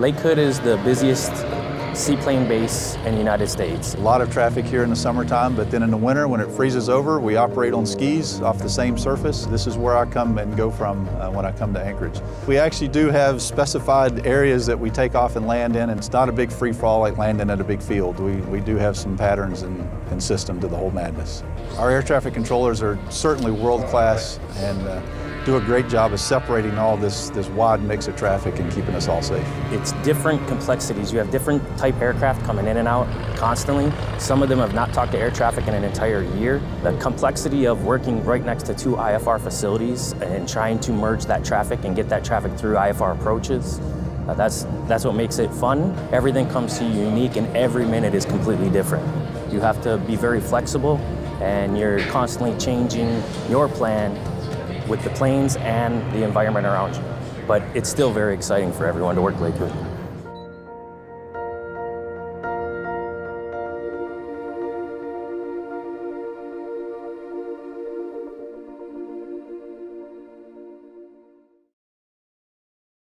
Lake Hood is the busiest seaplane base in the United States. A lot of traffic here in the summertime, but then in the winter when it freezes over, we operate on skis off the same surface. This is where I come and go from uh, when I come to Anchorage. We actually do have specified areas that we take off and land in, and it's not a big free fall like landing at a big field. We, we do have some patterns and, and system to the whole madness. Our air traffic controllers are certainly world class and uh, do a great job of separating all this, this wide mix of traffic and keeping us all safe. It's different complexities. You have different type aircraft coming in and out constantly. Some of them have not talked to air traffic in an entire year. The complexity of working right next to two IFR facilities and trying to merge that traffic and get that traffic through IFR approaches, uh, that's, that's what makes it fun. Everything comes to you unique and every minute is completely different. You have to be very flexible and you're constantly changing your plan with the planes and the environment around you. But it's still very exciting for everyone to work Lake Hood.